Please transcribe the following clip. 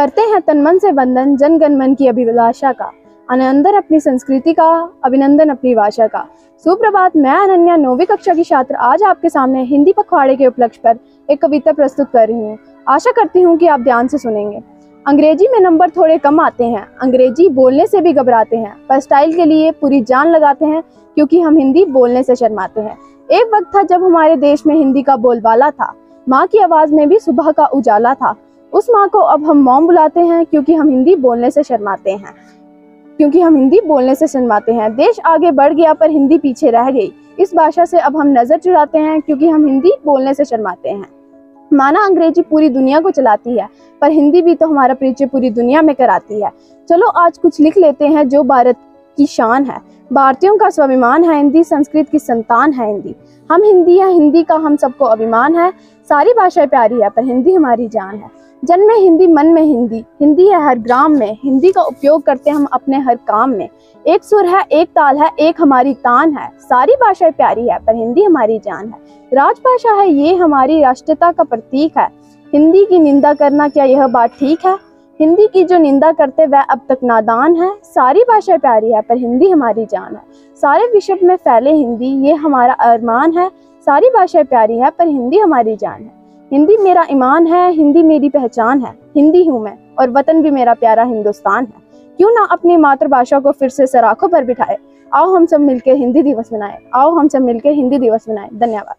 करते हैं तन मन से वंदन जन गण मन की अभिलाषा का। अनंदन अपनी संस्कृति का, अभिनंदन अपनी भाषा का। सुप्रभात, मैं अनन्या, नौवीं कक्षा की छात्र। आज आपके सामने हिंदी पखवाड़े के उपलक्ष्य पर एक कविता प्रस्तुत कर रही हूँ। आशा करती हूँ कि आप ध्यान से सुनेंगे। अंग्रेज़ी में नंबर थोड़े कम आते हैं। अंग्रेज़ी बोलने से भी घबराते हैं, पर स्टाइल के लिए पूरी जान लगाते हैं, क्योंकि हम हिंदी बोलने से शर्माते हैं। एक वक्त था जब हमारे देश में हिंदी का बोलबाला था। माँ की आवाज़ में भी सुबह का उजाला था। उस माँ को अब हम मॉम बुलाते हैं क्योंकि हम हिंदी बोलने से शर्माते हैं। क्योंकि हम हिंदी बोलने से शर्माते हैं। देश आगे बढ़ गया पर हिंदी पीछे रह गई। इस भाषा से अब हम नज़र चुराते हैं क्योंकि हम हिंदी बोलने से शर्माते हैं। माना अंग्रेज़ी पूरी दुनिया को चलाती है, पर हिंदी भी तो हमारा परिचय पूरी दुनिया में कराती है। चलो आज कुछ लिख लेते हैं जो भारत की शान है। भारतीयों का स्वाभिमान है हिंदी, संस्कृत की संतान है हिंदी। हम हिंदी है, हिंदी का हम सबको अभिमान है। सारी भाषाएँ प्यारी है, पर हिंदी हमारी जान है। जन्म में हिंदी मन में हिंदी हिंदी है हर ग्राम में, हिंदी का उपयोग करते हम अपने हर काम में। एक सुर है, एक ताल है, एक हमारी तान है। सारी भाषाएँ प्यारी है, पर हिंदी हमारी जान है। राजभाषा है, ये हमारी राष्ट्रीयता का प्रतीक है। हिंदी की निंदा करना क्या यह बात ठीक है? हिंदी की जो निंदा करते, वह अब तक नादान है। सारी भाषाएँ प्यारी है, पर हिंदी हमारी जान है। सारे विश्व में फैले हिंदी, ये हमारा अरमान है। सारी भाषाएँ प्यारी है, पर हिंदी हमारी जान है। हिंदी मेरा ईमान है, हिंदी मेरी पहचान है, हिंदी हूँ मैं और वतन भी मेरा प्यारा हिंदुस्तान है। क्यों ना अपनी मातृभाषा को फिर से सराखों पर बिठाए? आओ हम सब मिलकर हिंदी दिवस मनाएँ, आओ हम सब मिलकर हिंदी दिवस मनाएँ। धन्यवाद।